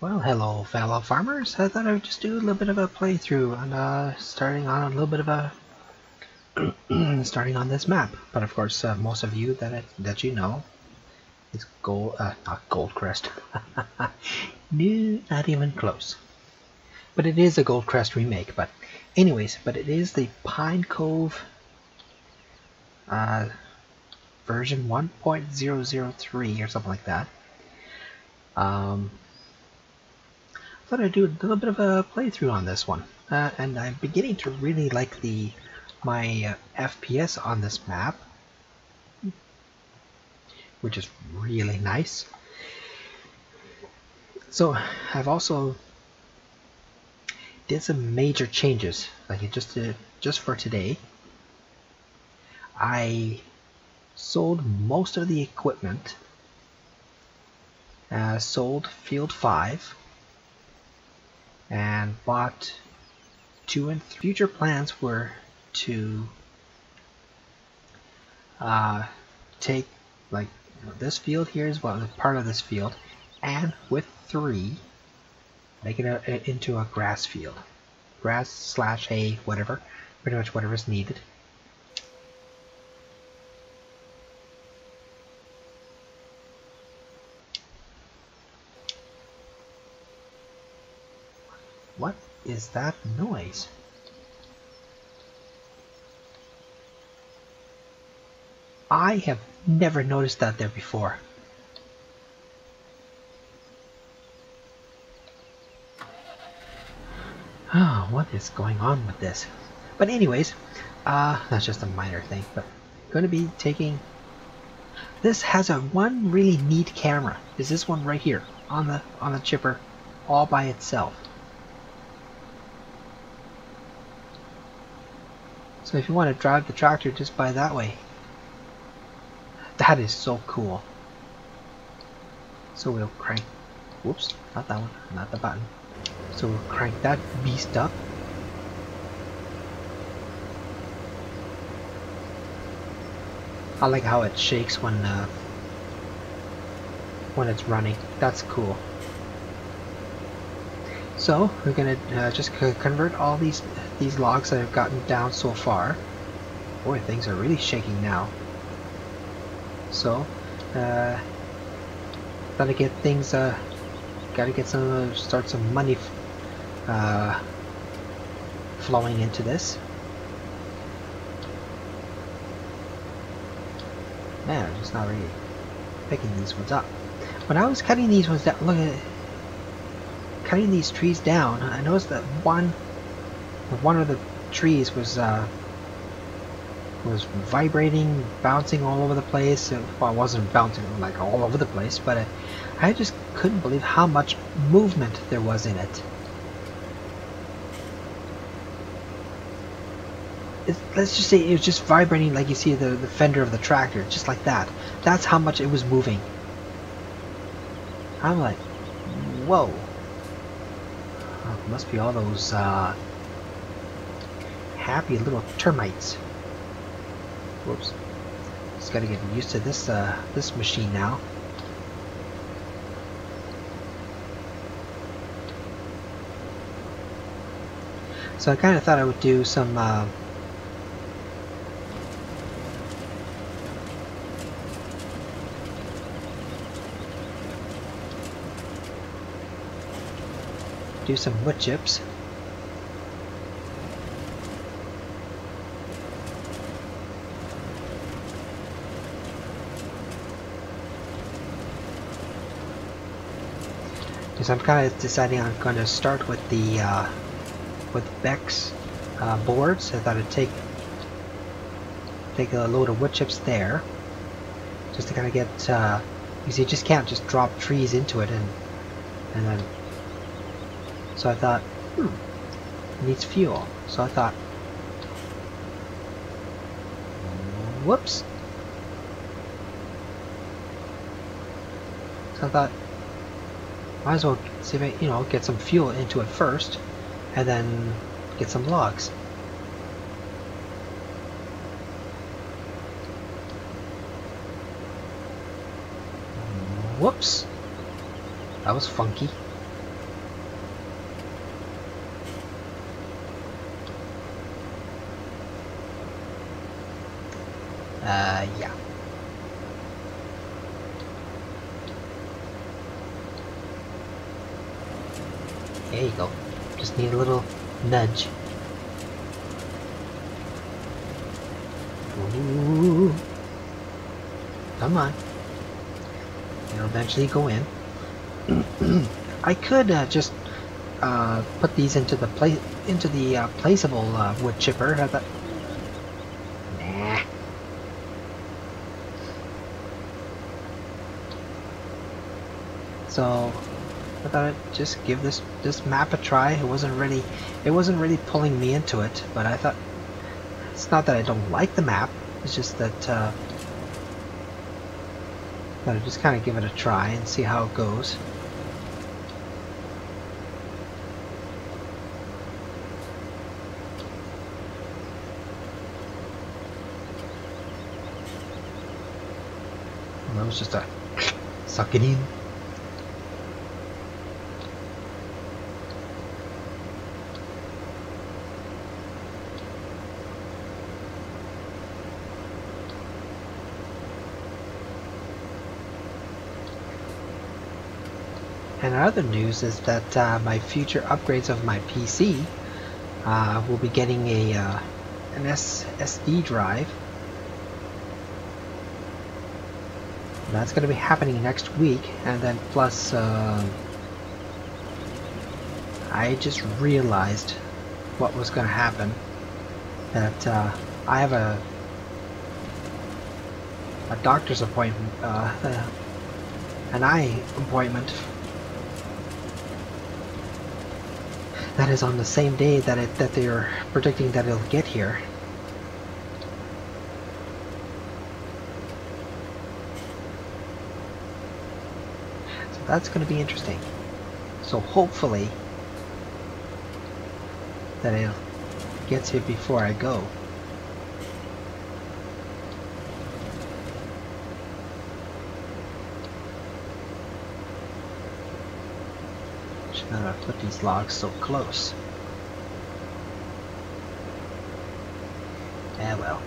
Well, hello fellow farmers. I thought I would just do a little bit of a playthrough and uh, starting on a little bit of a starting on this map. But of course, uh, most of you that that you know is gold, uh, not Goldcrest. no, not even close. But it is a Goldcrest remake. But anyways, but it is the Pine Cove uh, version 1.003 or something like that. Um, thought I'd do a little bit of a playthrough on this one. Uh, and I'm beginning to really like the my uh, FPS on this map, which is really nice. So I've also did some major changes, like just to, just for today. I sold most of the equipment. Uh, sold Field 5 and bought two and three. future plans were to uh, take like this field here is well part of this field and with three make it a, a, into a grass field grass slash hay whatever pretty much whatever is needed What is that noise? I have never noticed that there before. Oh, what is going on with this? But anyways, uh, that's just a minor thing, but going to be taking... This has a one really neat camera. Is this one right here on the on the chipper all by itself. So if you want to drive the tractor just by that way, that is so cool. So we'll crank, whoops, not that one, not the button. So we'll crank that beast up. I like how it shakes when uh, when it's running. That's cool. So we're gonna uh, just convert all these these logs that I've gotten down so far. Boy, things are really shaking now. So, uh, gotta get things, uh, gotta get some, start some money, uh, flowing into this. Man, I'm just not really picking these ones up. When I was cutting these ones down, look at cutting these trees down, I noticed that one one of the trees was uh, was vibrating, bouncing all over the place. It, well, it wasn't bouncing like all over the place, but it, I just couldn't believe how much movement there was in it. it. Let's just say it was just vibrating like you see the, the fender of the tractor, just like that. That's how much it was moving. I'm like, whoa. Oh, must be all those uh, happy little termites. Whoops. Just gotta get used to this uh, this machine now. So I kind of thought I would do some uh, do some wood chips. Because I'm kind of deciding I'm going to start with the uh, with Beck's uh, boards. I thought I'd take take a load of wood chips there, just to kind of get. Uh, because you just can't just drop trees into it and and then. So I thought, hmm, it needs fuel. So I thought, whoops. So I thought, might as well see if I, you know, get some fuel into it first, and then get some logs. Whoops. That was funky. Uh, yeah. There you go. Just a little nudge. Ooh. Come on. It'll eventually go in. I could uh, just uh, put these into the place into the uh, placeable uh, wood chipper. Nah. So I thought I'd just give this this map a try. It wasn't really it wasn't really pulling me into it, but I thought it's not that I don't like the map. It's just that uh, I just kind of give it a try and see how it goes. That was just a suck it in. And other news is that uh, my future upgrades of my PC uh, will be getting a uh, an SSD drive. That's going to be happening next week, and then plus, uh, I just realized what was going to happen. That uh, I have a a doctor's appointment, uh, an eye appointment that is on the same day that it that they're predicting that it'll get here. So that's going to be interesting. So hopefully that it gets here before I go. Should not have put these logs so close. Yeah, well.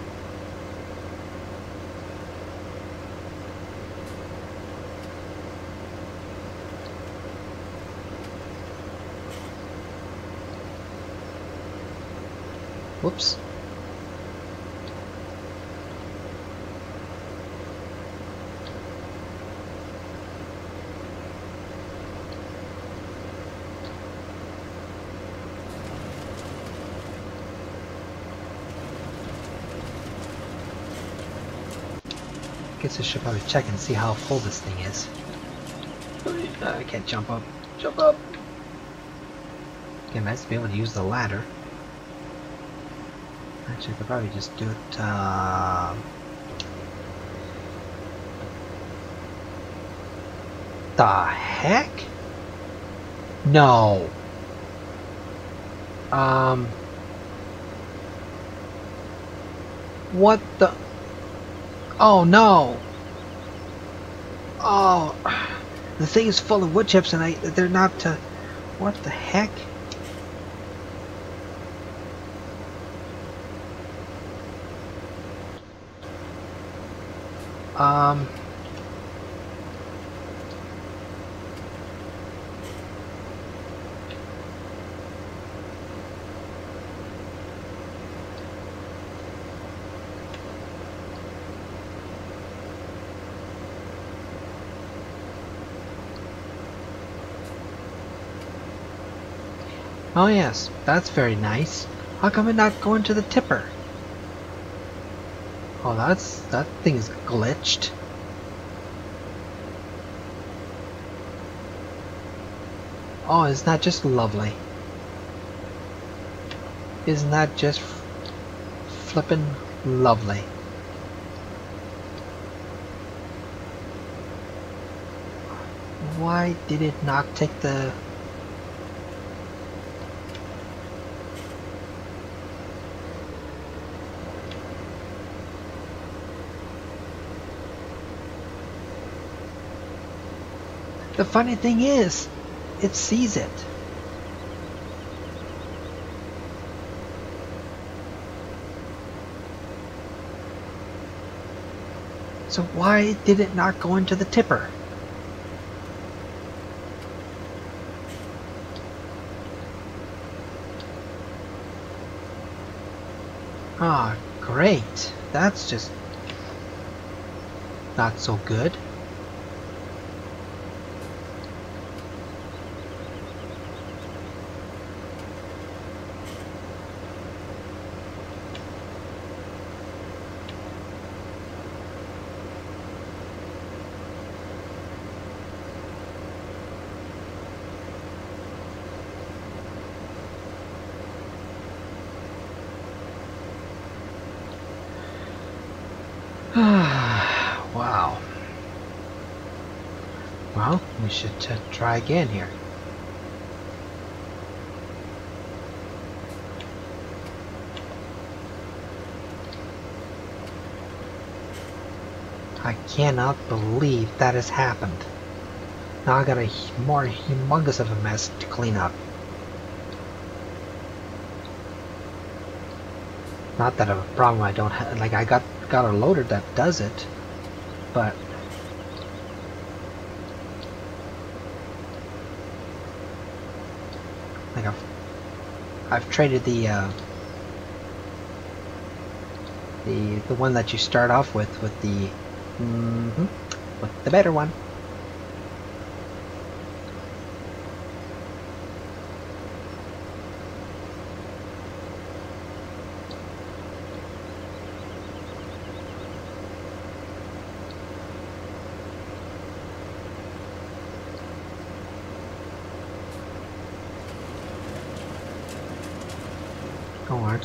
Whoops. I guess I should probably check and see how full this thing is. Uh, I can't jump up. Jump up! Okay, nice to be able to use the ladder. Actually, I could probably just do it, uh... The heck? No. Um... What the... Oh no! Oh, the thing is full of wood chips and I, they're not, uh, what the heck? Um... Oh yes, that's very nice. How come it not going to the tipper? Oh, that's that thing's glitched. Oh, isn't that just lovely? Isn't that just flippin' lovely? Why did it not take the The funny thing is, it sees it. So why did it not go into the tipper? Ah, great. That's just not so good. wow. Well, we should try again here. I cannot believe that has happened. Now I got a more humongous of a mess to clean up. Not that I have a problem I don't have, like I got, got a loader that does it, but I've, I've traded the, uh, the, the one that you start off with, with the, mm -hmm, with the better one.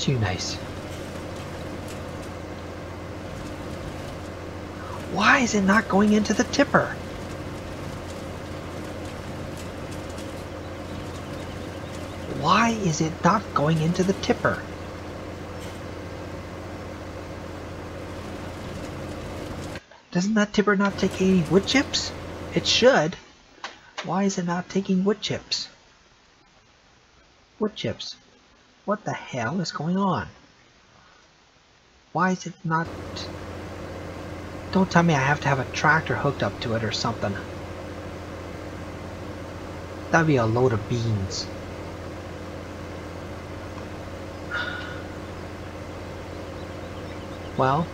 Oh, nice? Why is it not going into the tipper? Why is it not going into the tipper? Doesn't that tipper not take any wood chips? It should. Why is it not taking wood chips? Wood chips. What the hell is going on? Why is it not... Don't tell me I have to have a tractor hooked up to it or something. That'd be a load of beans. Well,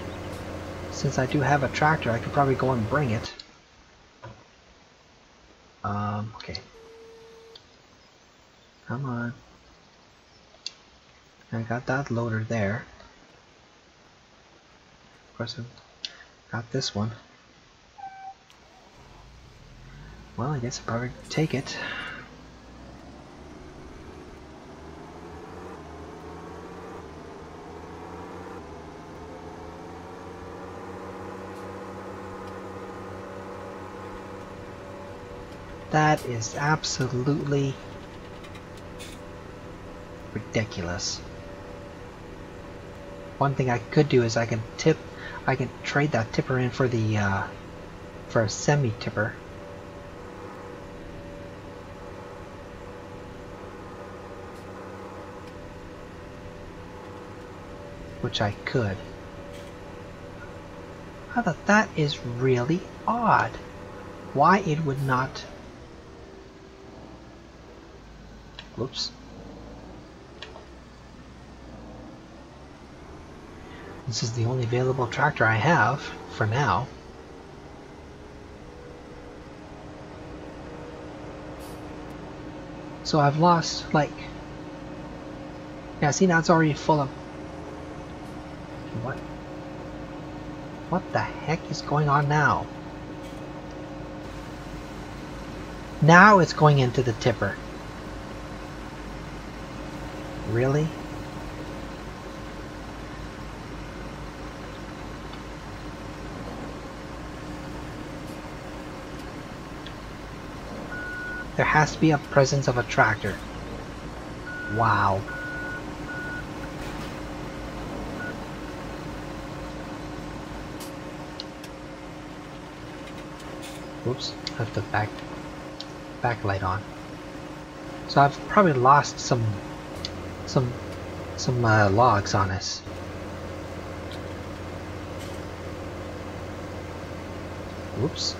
since I do have a tractor, I could probably go and bring it. Um, okay. Come on. I got that loader there. Of course, I've got this one. Well, I guess I'll probably take it. That is absolutely ridiculous. One thing I could do is I can tip, I can trade that tipper in for the, uh, for a semi-tipper. Which I could. I thought that is really odd. Why it would not... Whoops. This is the only available tractor I have, for now. So I've lost, like... Yeah, see now it's already full of... What? What the heck is going on now? Now it's going into the tipper. Really? There has to be a presence of a tractor. Wow. Oops, have the back backlight on. So I've probably lost some some some uh, logs on us. Whoops.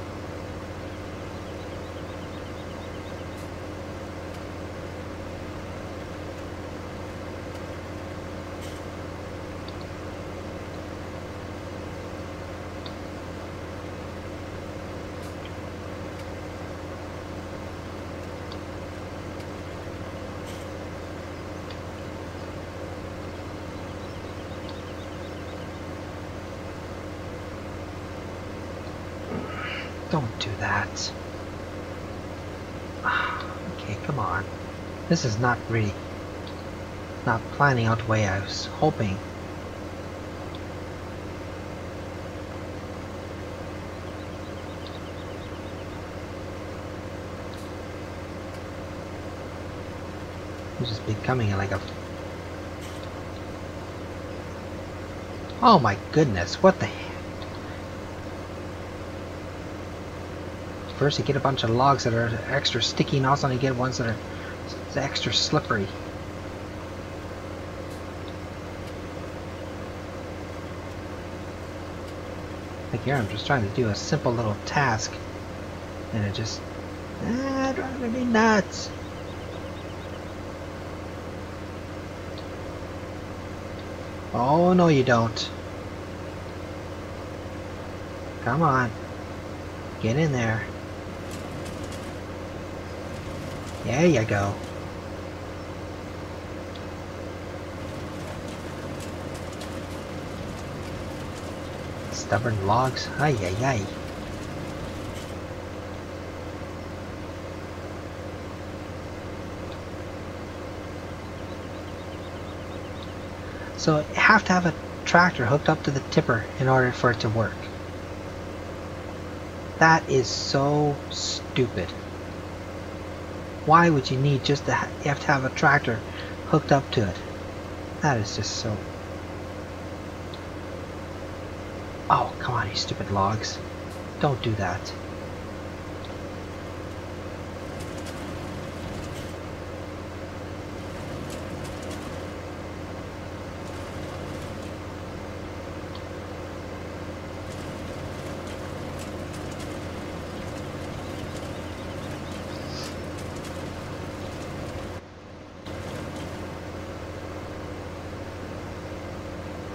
Don't do that. Okay, come on. This is not really not planning out the way I was hoping. It's just becoming like a Oh my goodness, what the First you get a bunch of logs that are extra sticky and also you get ones that are extra slippery. Like here I'm just trying to do a simple little task and it just ah, driving me nuts. Oh no you don't. Come on. Get in there. There you go. Stubborn logs. Ay ay ay. So you have to have a tractor hooked up to the tipper in order for it to work. That is so stupid. Why would you need just to you have to have a tractor hooked up to it? That is just so... Oh, come on, you stupid logs. Don't do that.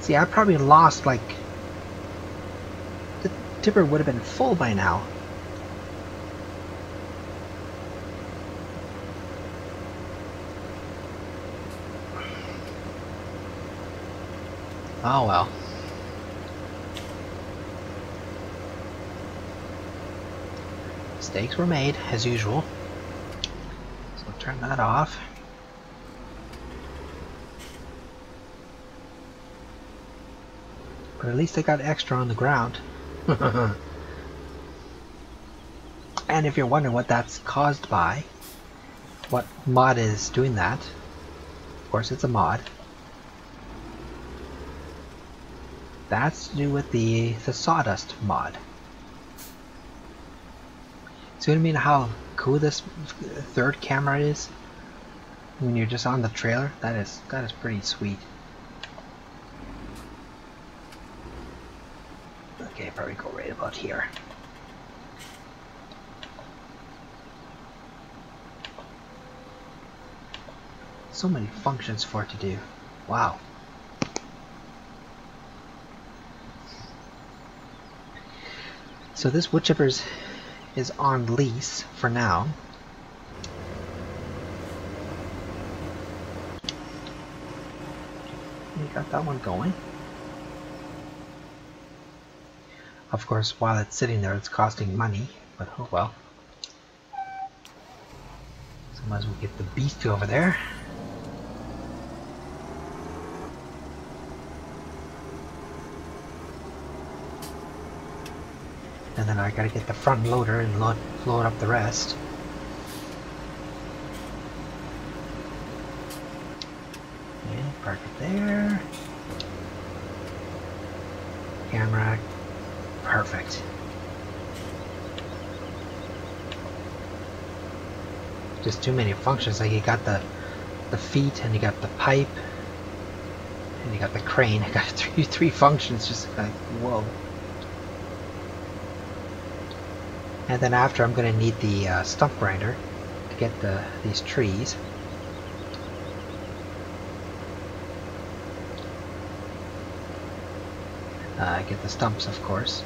See, I probably lost like... The tipper would have been full by now. Oh well. Mistakes were made, as usual. So turn that off. But at least I got extra on the ground. and if you're wondering what that's caused by, what mod is doing that, of course it's a mod. That's to do with the, the sawdust mod. So you mean how cool this third camera is when you're just on the trailer? That is that is pretty sweet. Okay, probably go right about here. So many functions for it to do. Wow. So this wood chippers is on lease for now. You got that one going. Of course, while it's sitting there, it's costing money, but oh well. So might as well get the beast over there. And then I gotta get the front loader and load, load up the rest. Okay, park it there. Camera Perfect. Just too many functions. Like you got the the feet and you got the pipe and you got the crane. I got three three functions. Just like whoa. And then after I'm to need the uh, stump grinder to get the these trees. Uh, get the stumps, of course.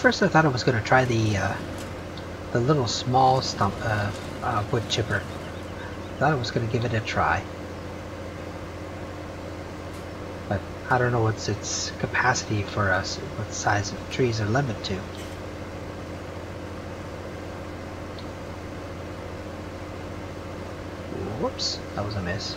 First I thought I was going to try the uh, the little small stump uh, uh, wood chipper. Thought I was going to give it a try. But I don't know what's its capacity for us, what size of trees are limited to. Whoops, that was a miss.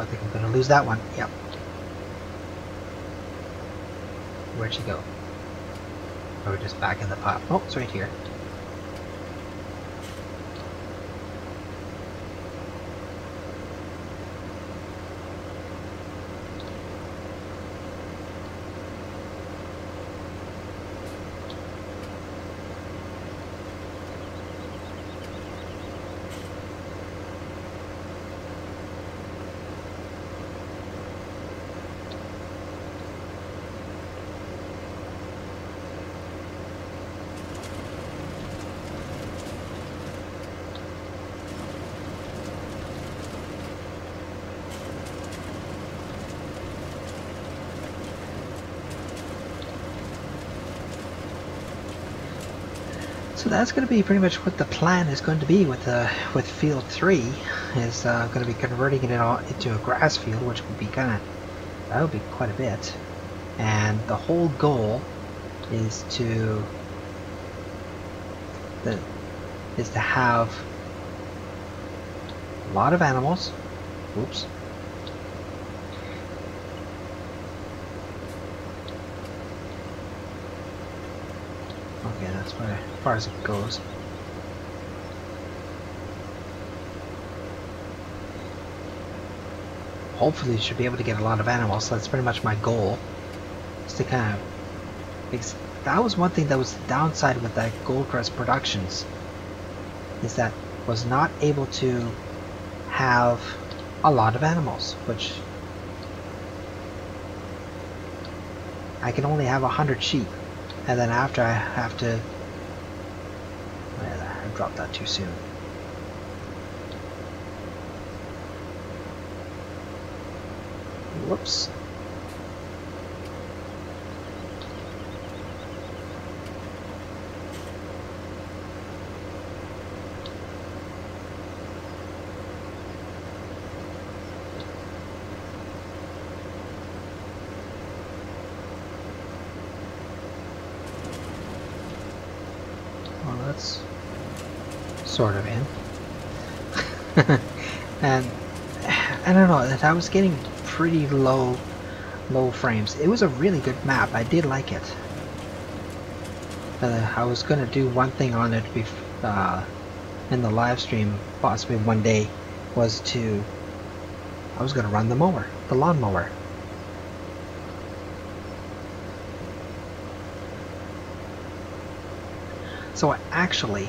I lose that one. Yep. Where'd she go? Or just back in the pot. Oh, it's right here. So that's going to be pretty much what the plan is going to be with uh, with field three is uh, going to be converting it all into a grass field, which would be kind of that would be quite a bit. And the whole goal is to the is to have a lot of animals. Oops. Okay, that's as far as it goes. Hopefully, you should be able to get a lot of animals. So that's pretty much my goal. Is to kind of. Because that was one thing that was the downside with that Goldcrest Productions. Is that was not able to have a lot of animals, which I can only have a hundred sheep and then after I have to dropped that too soon. Whoops Well, that's sort of in. And I don't know, that I was getting pretty low low frames. It was a really good map. I did like it. Uh, I was gonna do one thing on it uh, in the live stream, possibly one day, was to I was gonna run the mower, the lawn mower. So actually,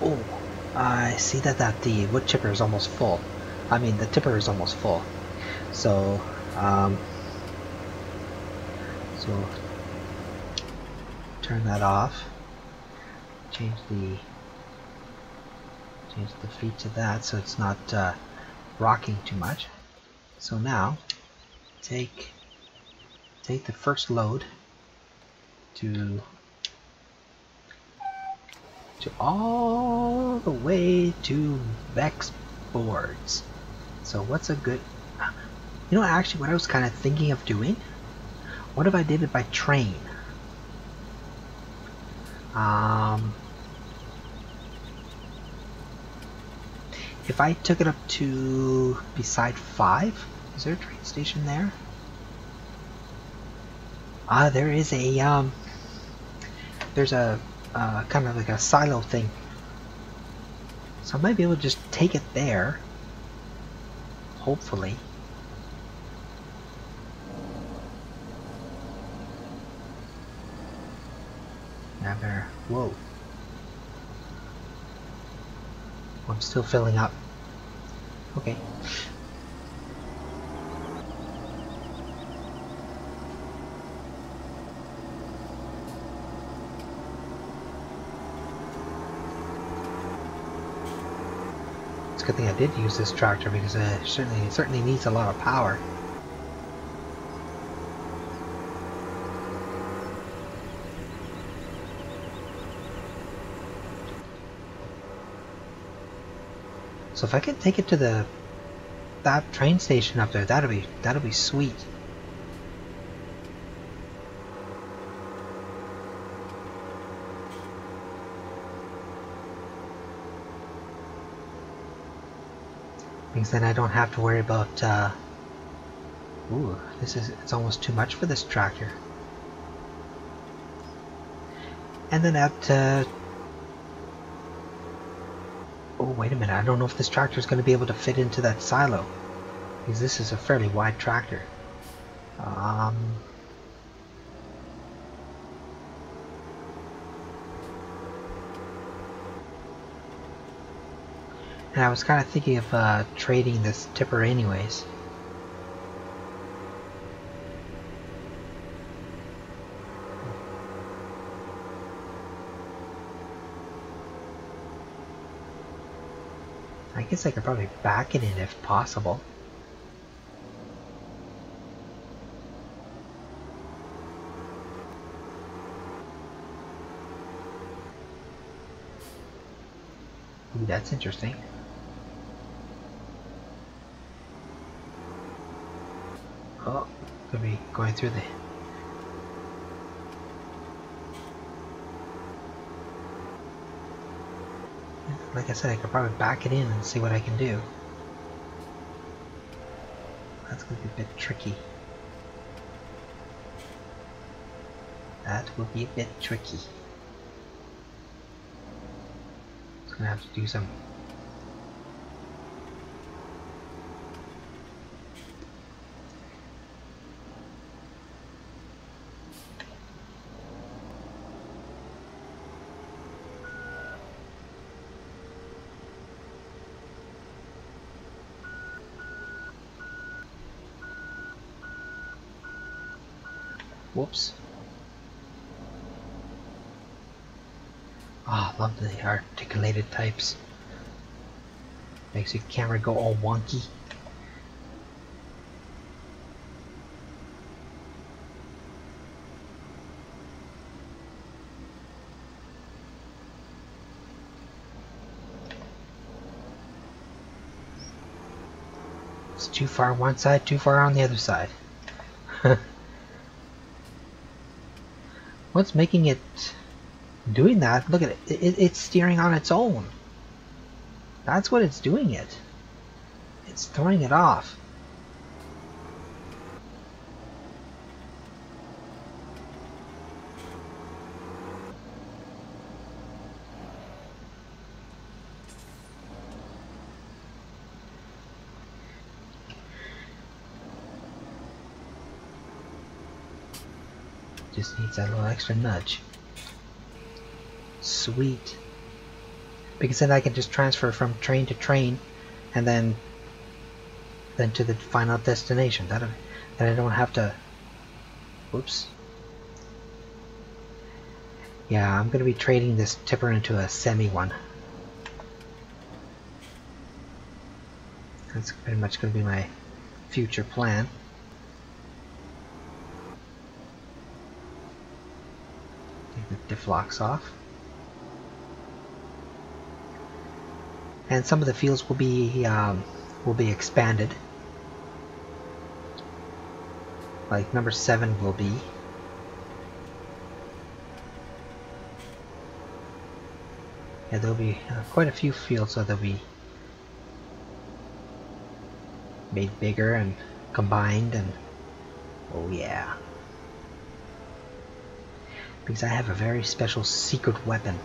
oh, I see that, that the wood chipper is almost full. I mean, the tipper is almost full. So, um, so turn that off. Change the change the feet to that so it's not uh, rocking too much. So now, take take the first load to to all the way to Vex boards. So what's a good... You know, actually, what I was kind of thinking of doing? What if I did it by train? Um, if I took it up to beside 5, is there a train station there? Ah, there is a, um, there's a, uh, kind of like a silo thing. So I might be able to just take it there. Hopefully. Never. Whoa. I'm still filling up. Okay. It's a good thing I did use this tractor because uh, certainly it certainly needs a lot of power. So if I can take it to the that train station up there, that'll be that'll be sweet. Means then I don't have to worry about uh Ooh, this is it's almost too much for this tractor. And then at uh, Oh, wait a minute. I don't know if this tractor is going to be able to fit into that silo. Because this is a fairly wide tractor. Um... And I was kind of thinking of uh, trading this tipper anyways. I guess I could probably back it in if possible. Ooh, that's interesting. Oh, could be going through the like I said, I could probably back it in and see what I can do. That's going to be a bit tricky. That will be a bit tricky. It's going to have to do some Whoops. Ah, love the articulated types. Makes your camera go all wonky. It's too far one side, too far on the other side. What's making it doing that? Look at it. it. It's steering on its own. That's what it's doing it. It's throwing it off. Just needs that little extra nudge. Sweet. Because then I can just transfer from train to train and then then to the final destination. That then I don't have to whoops. Yeah, I'm gonna be trading this tipper into a semi one. That's pretty much gonna be my future plan. The diff locks off. And some of the fields will be um, will be expanded. Like number seven will be. Yeah, there'll be uh, quite a few fields, so there'll be made bigger and combined and oh yeah because I have a very special secret weapon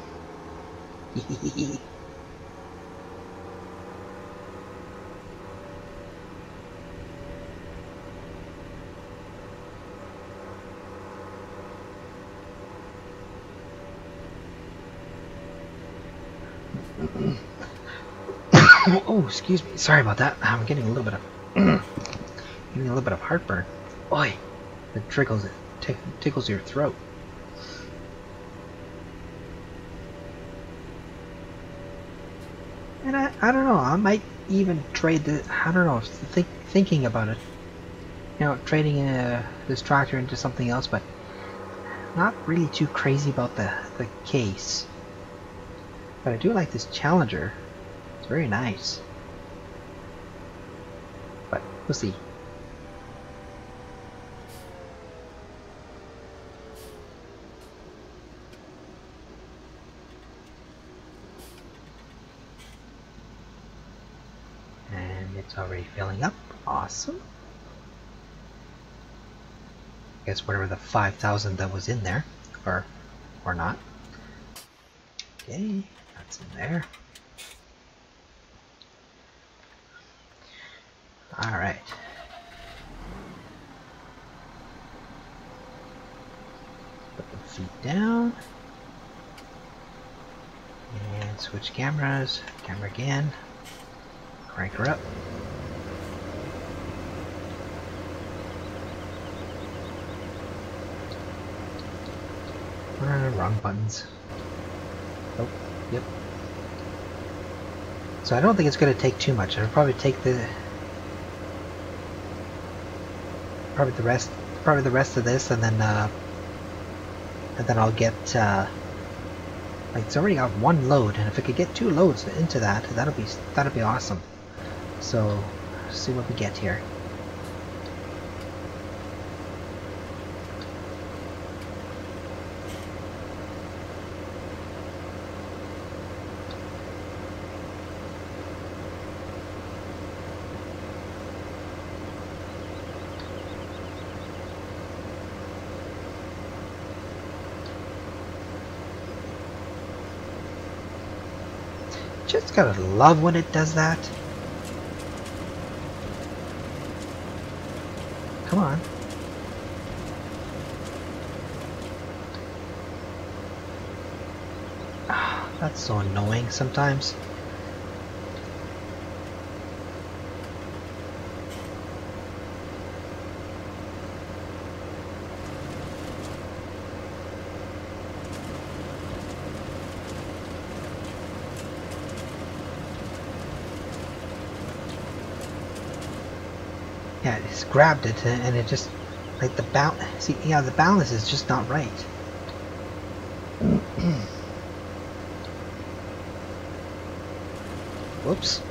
oh, excuse me. Sorry about that. I'm getting a little bit of getting a little bit of heartburn. Oi, it trickles it tickles your throat. And I, I don't know. I might even trade the. I don't know. Think, thinking about it. You know, trading uh, this tractor into something else, but not really too crazy about the the case. But I do like this Challenger. It's very nice. But we'll see. And it's already filling up. Awesome. I Guess whatever the 5,000 that was in there, or or not. Okay, that's in there. Alright. Put the feet down. And switch cameras. Camera again. Crank her up. Uh, wrong buttons. Oh, yep. So I don't think it's going to take too much. It'll probably take the probably the rest probably the rest of this and then uh, and then I'll get uh, like it's already got one load and if I could get two loads into that that'll be that'll be awesome so see what we get here Just gotta love when it does that. Come on. That's so annoying sometimes. yeah, it grabbed it and it just like the balance. See, yeah, the balance is just not right. Whoops.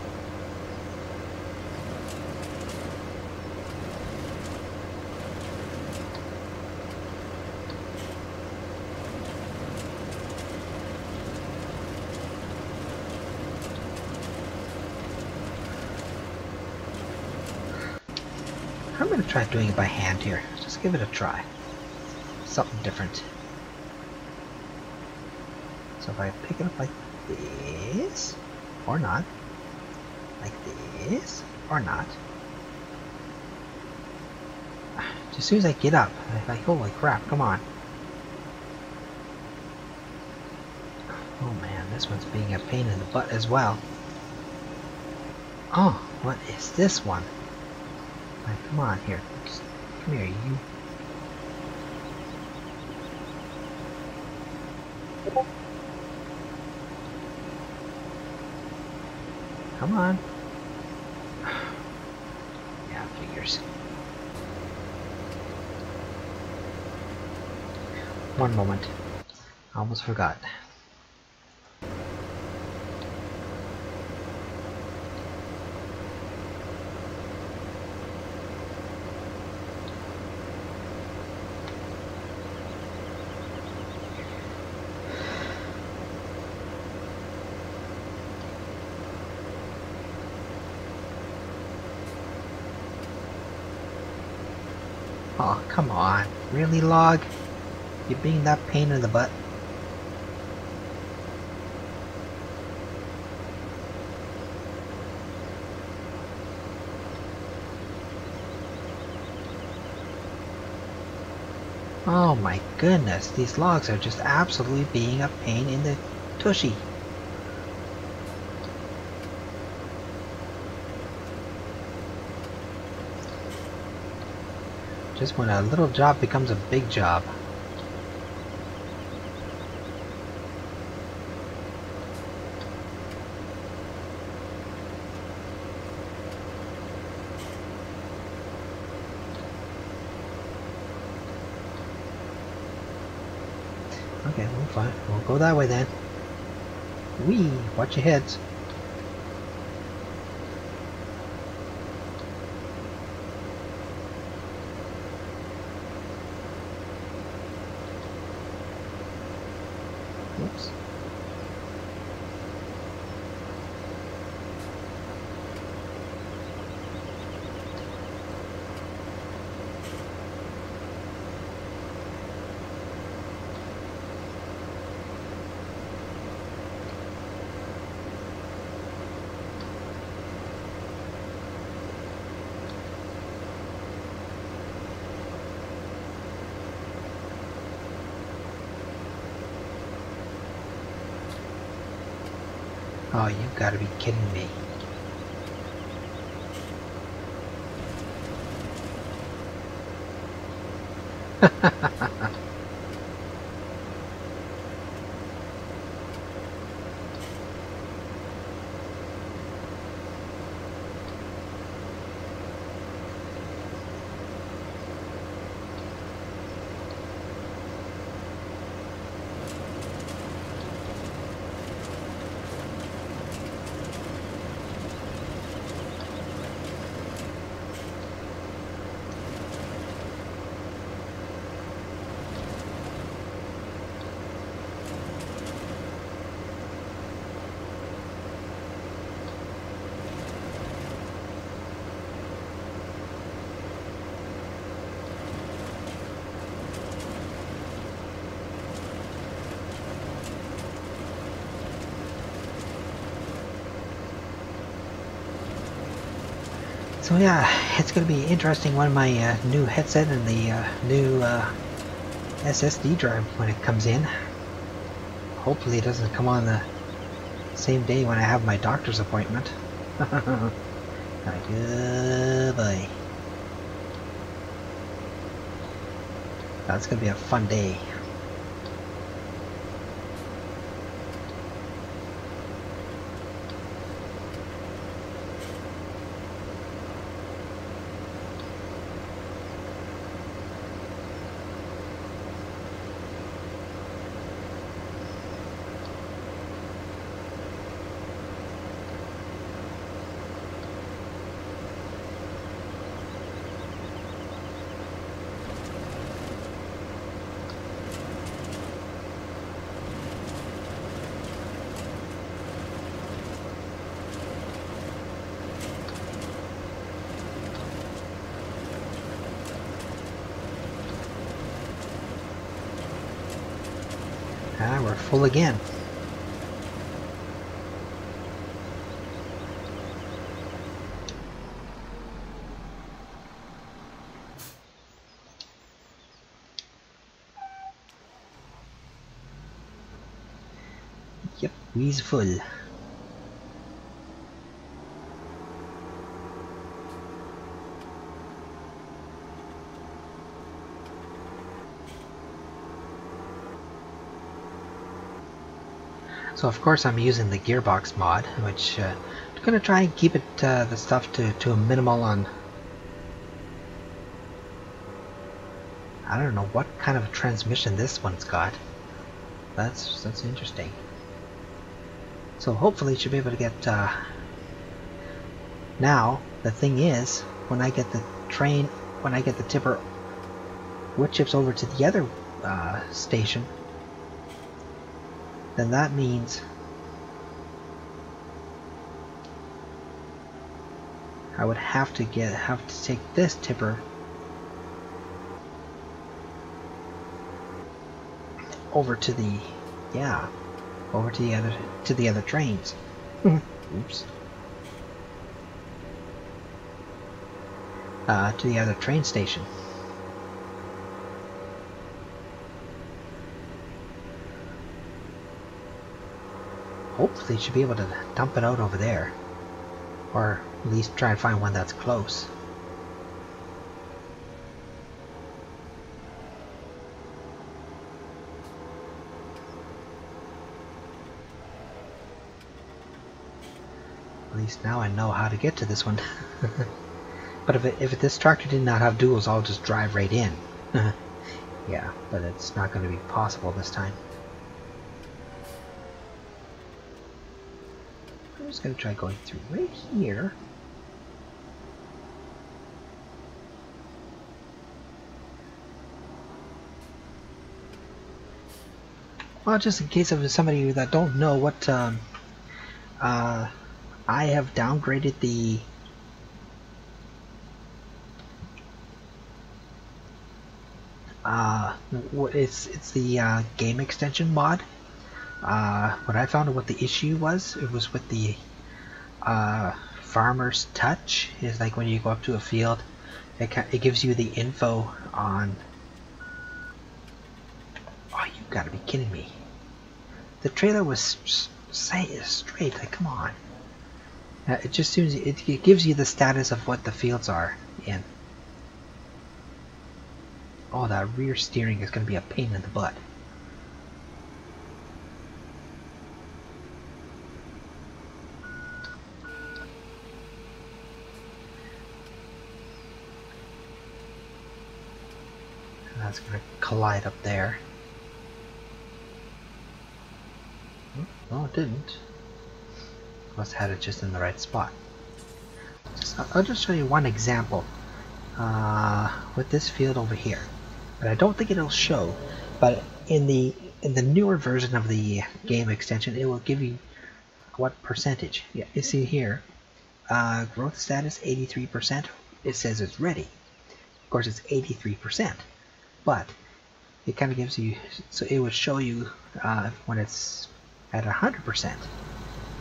I'm going to try doing it by hand here. Just give it a try. Something different. So if I pick it up like this, or not, like this, or not, as soon as I get up, I'm like, holy crap, come on. Oh man, this one's being a pain in the butt as well. Oh, what is this one? Come on here. Just come here, you. Come on. Yeah, figures. One moment. I almost forgot. Log? You're being that pain in the butt? Oh my goodness, these logs are just absolutely being a pain in the tushy. When a little job becomes a big job. Okay, we'll fine. We'll go that way then. Wee! Watch your heads. Oops. Oh, you've got to be kidding me. So yeah, it's going to be interesting when my uh, new headset and the uh, new uh, SSD drive when it comes in. Hopefully it doesn't come on the same day when I have my doctor's appointment. Good boy. That's going to be a fun day. Ah, we're full again. Yep, we's full. So of course I'm using the gearbox mod, which uh, I'm gonna try and keep it uh, the stuff to, to a minimal on. I don't know what kind of transmission this one's got. That's that's interesting. So hopefully should be able to get. Uh, now the thing is, when I get the train, when I get the tipper wood chips over to the other uh, station, then that means I would have to get have to take this tipper over to the yeah over to the other to the other trains. Mm-hmm. Oops. Uh, to the other train station. You should be able to dump it out over there, or at least try and find one that's close. At least now I know how to get to this one. but if, it, if this tractor did not have duals, I'll just drive right in. yeah, but it's not going to be possible this time. I'm just going to try going through right here. Well, just in case of somebody that don't know what um, uh, I have downgraded the uh, it's it's the uh, game extension mod. Uh, what I found out what the issue was, it was with the uh, farmer's touch. Is like when you go up to a field, it it gives you the info on. Oh, you gotta be kidding me! The trailer was say straight. Like, come on. Uh, it just seems it, it gives you the status of what the fields are in. Oh, that rear steering is going to be a pain in the butt. And going to collide up there. No, it didn't must have had it just in the right spot. Just, I'll just show you one example uh, with this field over here. But I don't think it'll show, but in the in the newer version of the game extension, it will give you what percentage. Yeah, you see here, uh, growth status 83%. It says it's ready. Of course, it's 83%, but it kind of gives you, so it would show you uh, when it's at 100%.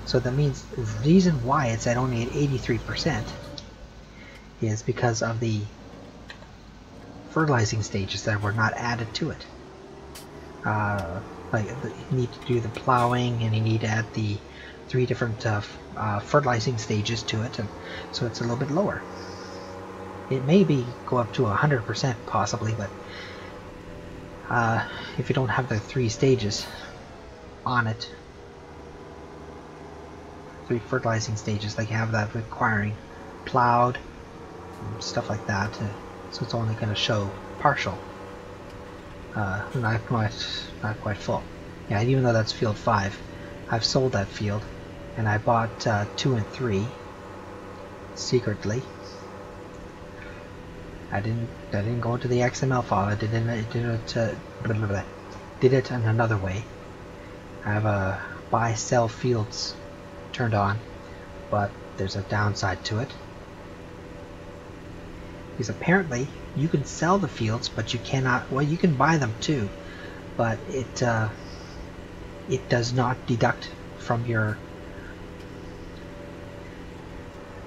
So that means the reason why it's at only at 83% is because of the fertilizing stages that were not added to it. Uh, like you need to do the plowing and you need to add the three different uh, uh, fertilizing stages to it, and so it's a little bit lower. It may be go up to 100% possibly, but uh, if you don't have the three stages on it, three fertilizing stages. Like you have that requiring plowed, stuff like that. Uh, so it's only going to show partial, uh, not quite, not quite full. Yeah, even though that's field five, I've sold that field, and I bought uh, two and three secretly. I didn't. I didn't go into the XML file. I did it. Did it. Uh, blah, blah, blah. Did it in another way. I have a buy sell fields turned on, but there's a downside to it. Because apparently you can sell the fields, but you cannot, well you can buy them too, but it, uh, it does not deduct from your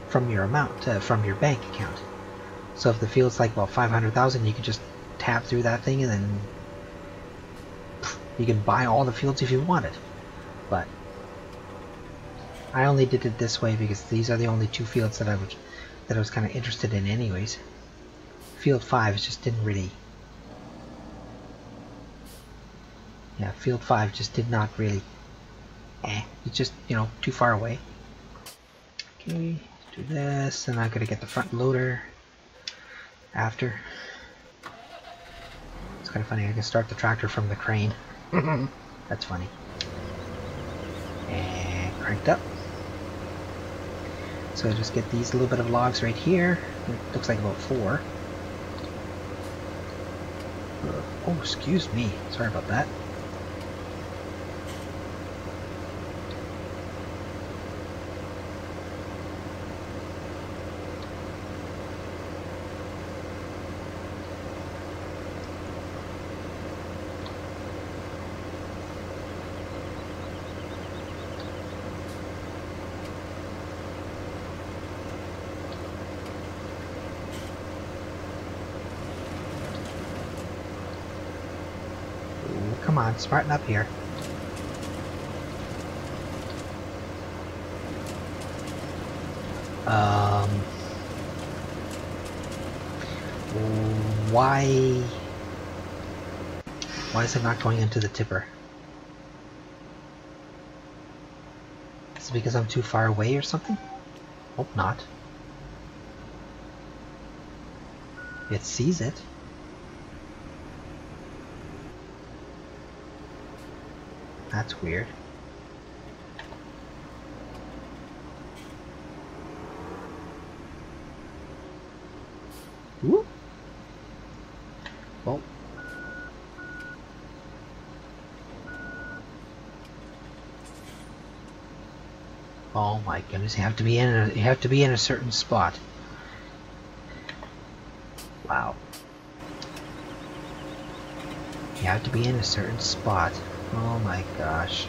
from your amount, uh, from your bank account. So if the field's like, well, 500,000, you can just tap through that thing and then you can buy all the fields if you want it. But I only did it this way because these are the only two fields that I would that I was kind of interested in anyways. Field 5 just didn't really Yeah, field 5 just did not really eh, it's just, you know, too far away. Okay, do this, and I'm gonna get the front loader after. It's kind of funny, I can start the tractor from the crane. That's funny. And cranked up. So I just get these little bit of logs right here. It looks like about four. Oh, excuse me. Sorry about that. come smarten up here. Um, why? Why is it not going into the tipper? Is it because I'm too far away or something? Hope not. It sees it. That's weird. Ooh. Well. Oh my goodness! You have to be in a you have to be in a certain spot. Wow. You have to be in a certain spot. Oh my gosh.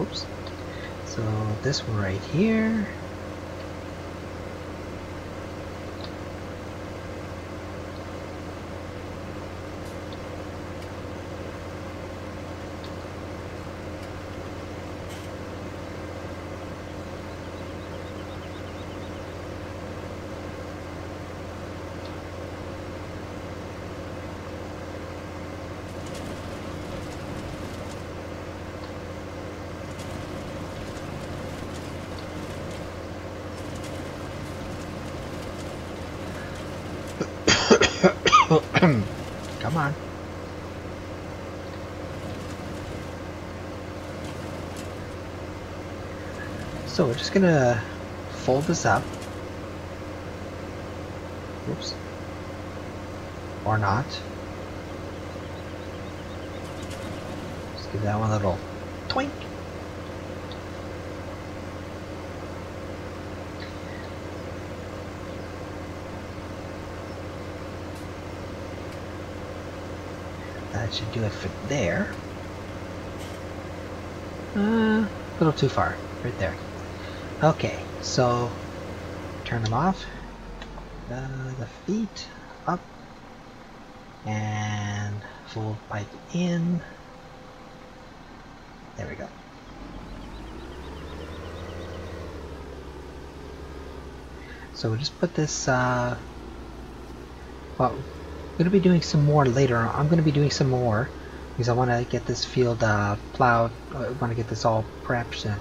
Oops. So this one right here. Come on. So we're just gonna fold this up. Oops. Or not. Just give that one a little twink. That should do it for there. Uh, a little too far. Right there. Okay, so turn them off. Uh, the feet up. And full pipe in. There we go. So we'll just put this, uh, well, I'm going to be doing some more later. I'm going to be doing some more because I want to get this field uh, plowed. I want to get this all prepped,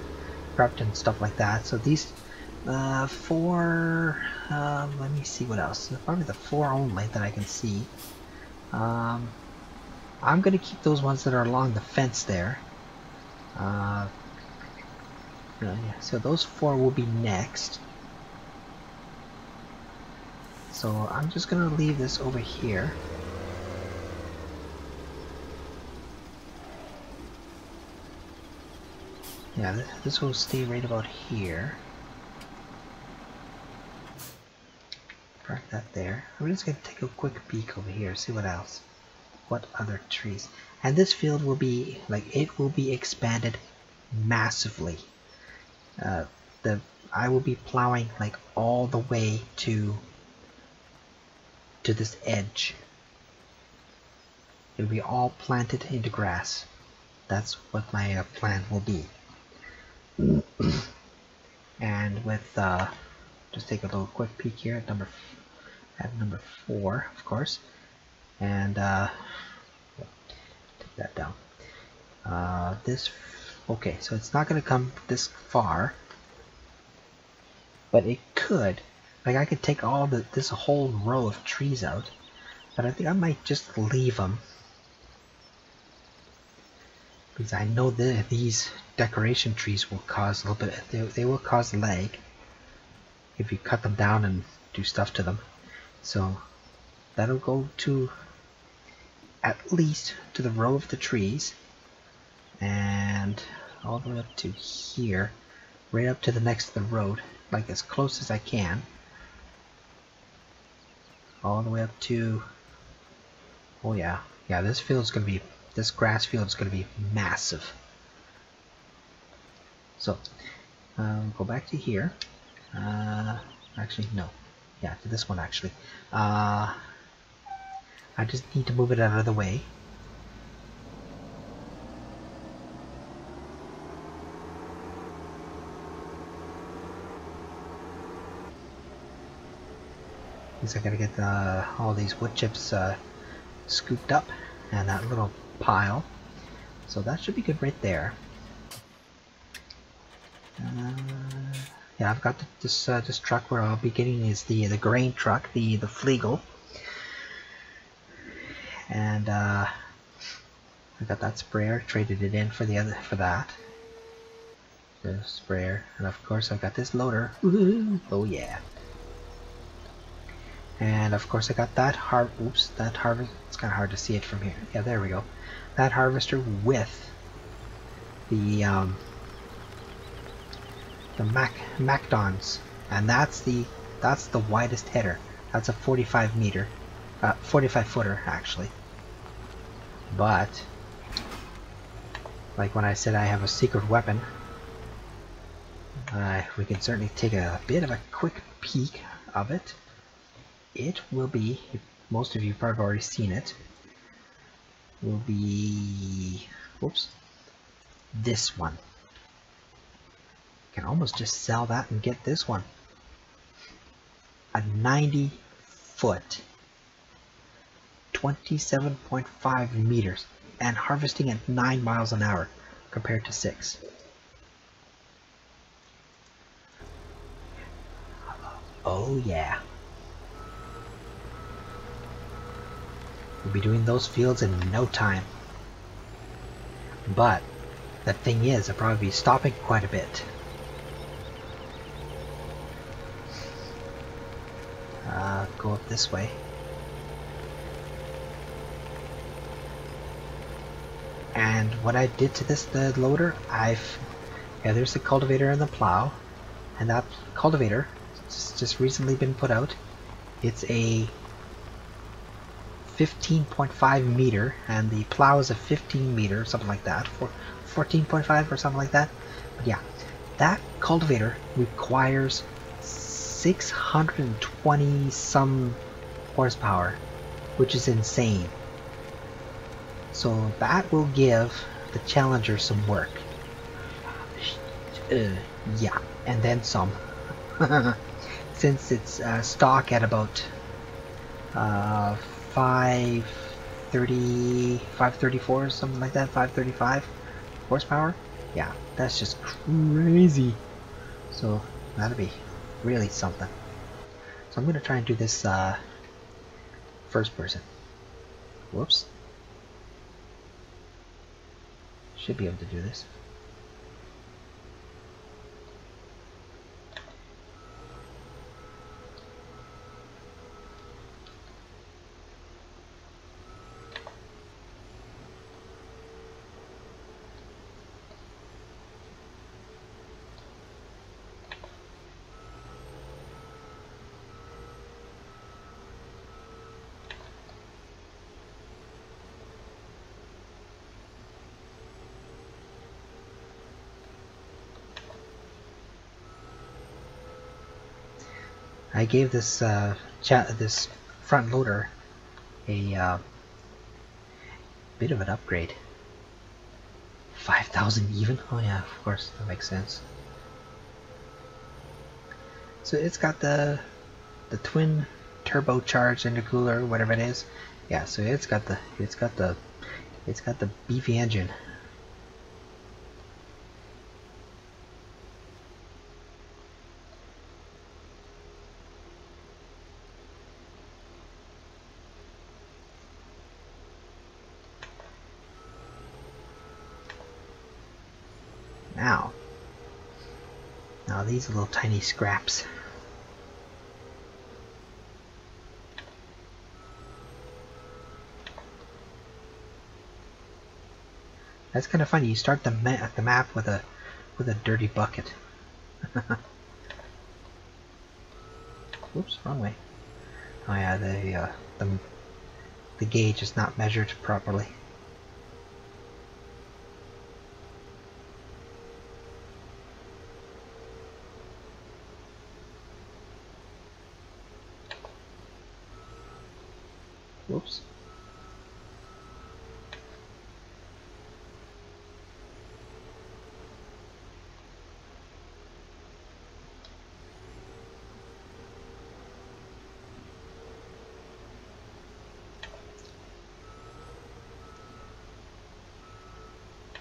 prepped and stuff like that. So these uh, four, um, let me see what else. Probably the four only that I can see. Um, I'm going to keep those ones that are along the fence there. Uh, so those four will be next. So I'm just gonna leave this over here. Yeah, this, will stay right about here. Park that there. I'm just gonna take a quick peek over here, see what else. What other trees. And this field will be, like, it will be expanded massively. Uh, the I will be plowing, like, all the way to to this edge. It'll be all planted into grass. That's what my uh, plan will be. And with, uh, just take a little quick peek here at number, at number four, of course. And, uh, take that down. Uh, this, okay, so it's not going to come this far, but it could like I could take all the this whole row of trees out, but I think I might just leave them because I know that these decoration trees will cause a little bit. They, they will cause lag if you cut them down and do stuff to them. So that'll go to at least to the row of the trees and all the way up to here right up to the next to the road like as close as I can all the way up to oh yeah yeah this field's gonna be this grass field is gonna be massive so um, go back to here uh, actually no yeah, to this one actually. Uh, I just need to move it out of the way. Because I gotta get uh, all these wood chips uh, scooped up and that little pile. So that should be good right there. Uh, yeah, I've got this uh, this truck where I'll be getting is the the grain truck, the the Fliegl, and uh, I got that sprayer, traded it in for the other for that. The sprayer, and of course I've got this loader. Oh yeah. And of course I got that har oops, that harvest it's kinda hard to see it from here. Yeah, there we go. That harvester with the um the Mac MacDons. And that's the that's the widest header. That's a 45 meter uh 45 footer actually. But like when I said I have a secret weapon, uh, we can certainly take a bit of a quick peek of it it will be, most of you probably already seen it, will be, whoops, this one. Can almost just sell that and get this one. A 90 foot, 27.5 meters, and harvesting at 9 miles an hour compared to 6. Oh yeah. We'll be doing those fields in no time. But, the thing is, I'll probably be stopping quite a bit. Uh, go up this way. And what I did to this the loader, I've yeah, there's the cultivator and the plow, and that cultivator just, just recently been put out. It's a 15.5 meter and the plow is a 15 meter something like that for 14.5 or something like that. But yeah that cultivator requires 620 some horsepower which is insane. So that will give the challenger some work. Uh, yeah and then some. Since it's uh, stock at about uh, 530, 534 something like that, 535 horsepower. Yeah, that's just crazy. So that'll be really something. So I'm gonna try and do this uh, first person. Whoops. Should be able to do this. I gave this uh, chat this front loader a uh, bit of an upgrade. 5,000 even? Oh yeah, of course, that makes sense. So it's got the the twin turbocharged intercooler, whatever it is. Yeah, so it's got the it's got the it's got the beefy engine. Now, these little tiny scraps. That's kind of funny. You start the ma the map with a with a dirty bucket. Oops, wrong way. Oh yeah, the uh, the the gauge is not measured properly. Whoops.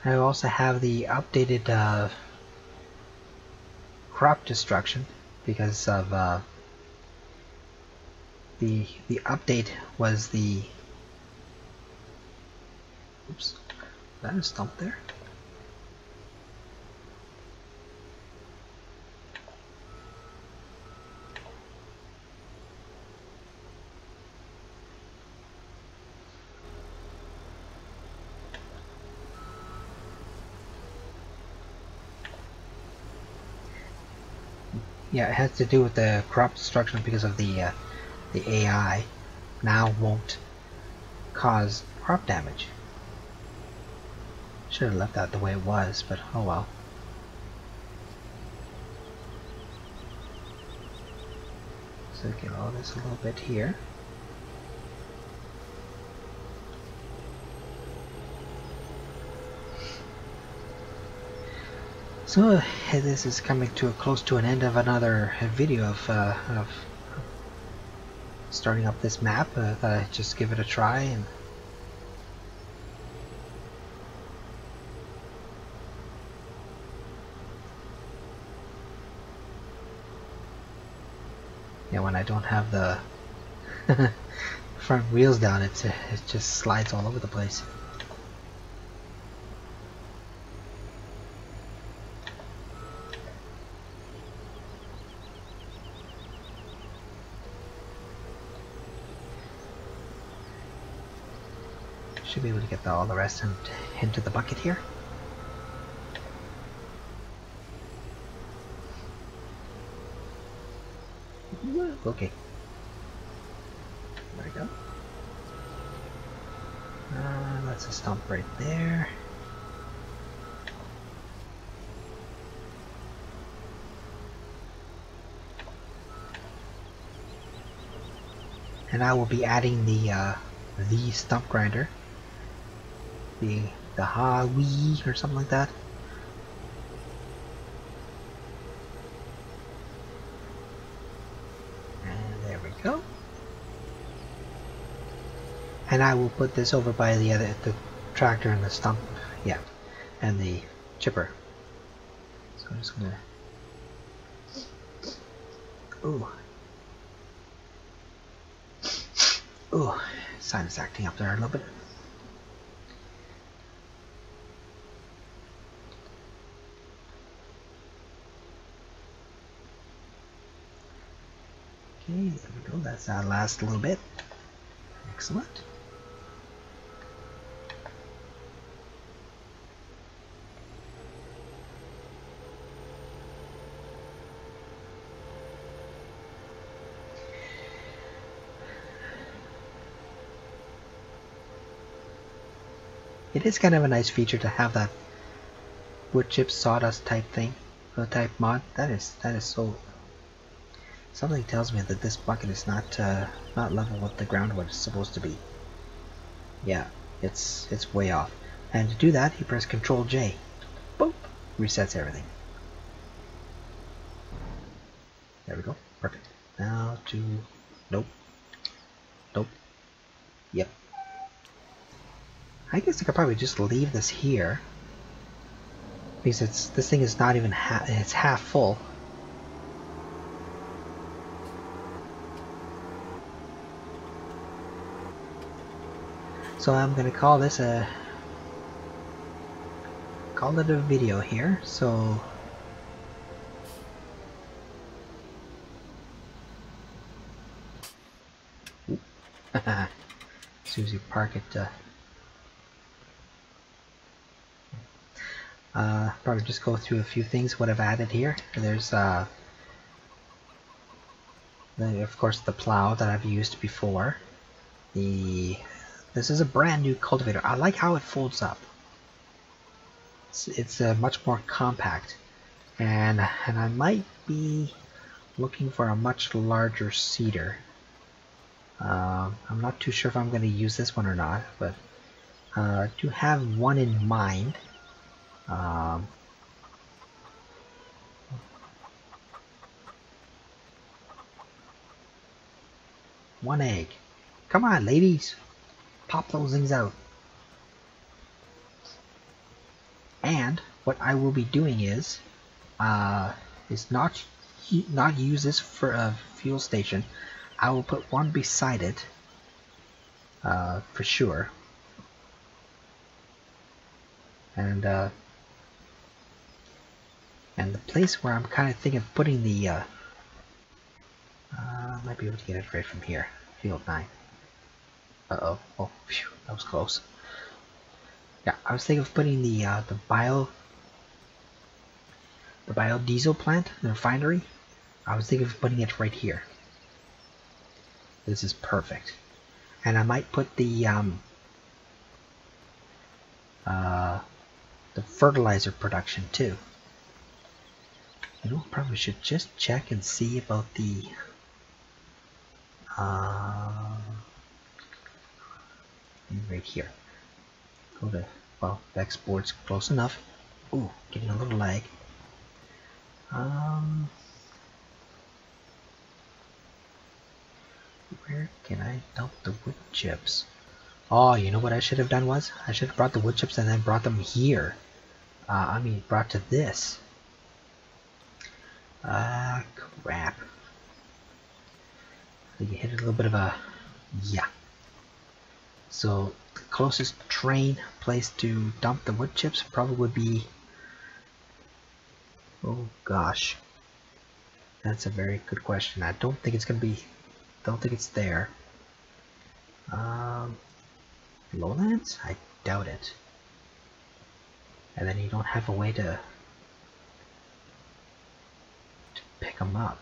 I also have the updated uh, crop destruction because of uh, the the update was the oops that is stump there yeah it has to do with the crop destruction because of the uh, the AI now won't cause crop damage. Should have left that the way it was, but oh well. So get all this a little bit here. So this is coming to a close to an end of another video of, uh, of starting up this map. Uh, thought I'd just give it a try and yeah when I don't have the front wheels down it just slides all over the place. Should be able to get the, all the rest in, into the bucket here. Okay. There we go. Uh, that's a stump right there. And I will be adding the uh, the stump grinder the the Hawi or something like that. And there we go. And I will put this over by the other the tractor and the stump, yeah, and the chipper. So I'm just gonna. Ooh. Ooh, sinus acting up there a little bit. Okay, there we go. That's our last little bit. Excellent. It is kind of a nice feature to have that wood chip sawdust type thing, or type mod. That is that is so Something tells me that this bucket is not uh, not level with the groundwood it's supposed to be. Yeah, it's it's way off. And to do that, you press Control J. Boop! Resets everything. There we go. Perfect. Now to... Nope. Nope. Yep. I guess I could probably just leave this here. Because it's this thing is not even half... It's half full. So I'm gonna call this a call it a video here. So you park it, uh, uh, probably just go through a few things what I've added here. There's uh, of course the plow that I've used before, the this is a brand new cultivator. I like how it folds up. It's, it's uh, much more compact. And, and I might be looking for a much larger seeder. Um, I'm not too sure if I'm going to use this one or not, but uh, I do have one in mind. Um, one egg. Come on, ladies. Pop those things out. And what I will be doing is, uh, is not not use this for a fuel station. I will put one beside it, uh, for sure. And uh, and the place where I'm kind of thinking of putting the, uh, uh, might be able to get it right from here, field nine. Uh oh, oh, phew, that was close. Yeah, I was thinking of putting the uh, the bio the biodiesel plant, the refinery. I was thinking of putting it right here. This is perfect. And I might put the um, uh, the fertilizer production too. You know, probably should just check and see about the uh, right here. Go to well, exports close enough. Ooh, getting a little lag. Um, where can I dump the wood chips? Oh, you know what I should have done was? I should have brought the wood chips and then brought them here. Uh, I mean, brought to this. Ah, uh, crap. You hit a little bit of a... Yeah. So, the closest train place to dump the wood chips probably would be... Oh gosh. That's a very good question. I don't think it's to be... don't think it's there. Um, lowlands? I doubt it. And then you don't have a way to... to pick them up.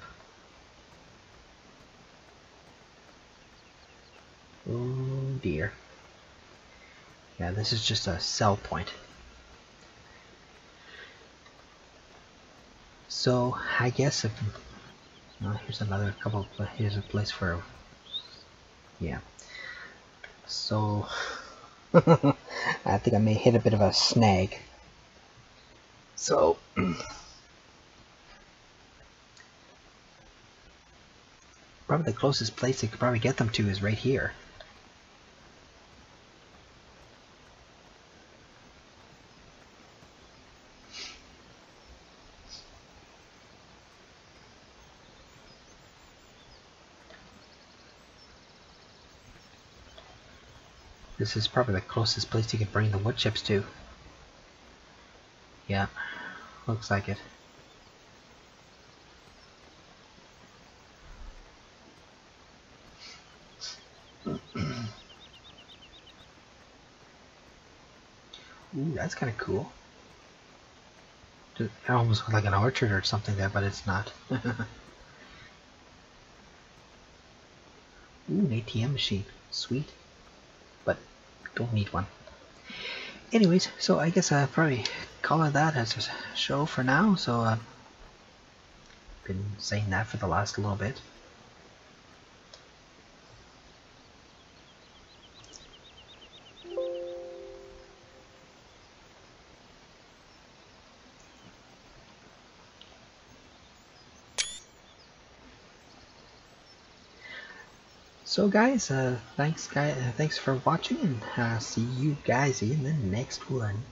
Oh dear. Yeah, this is just a sell point. So I guess if oh, here's another couple. Here's a place for yeah. So I think I may hit a bit of a snag. So probably the closest place they could probably get them to is right here. This is probably the closest place you can bring the wood chips to. Yeah, looks like it. Ooh, that's kind of cool. It almost looks like an orchard or something there, but it's not. Ooh, an ATM machine. Sweet don't need one. Anyways, so I guess I'll probably call it that as a show for now. So uh, been saying that for the last little bit. So guys, uh, thanks guys, uh, thanks for watching, and uh, see you guys in the next one.